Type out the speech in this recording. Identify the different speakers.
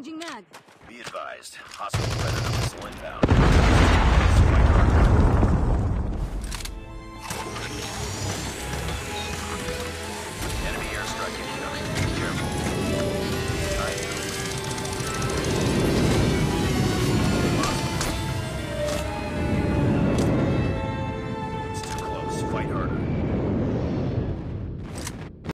Speaker 1: Changing mag. Be advised, hostile predator missile inbound.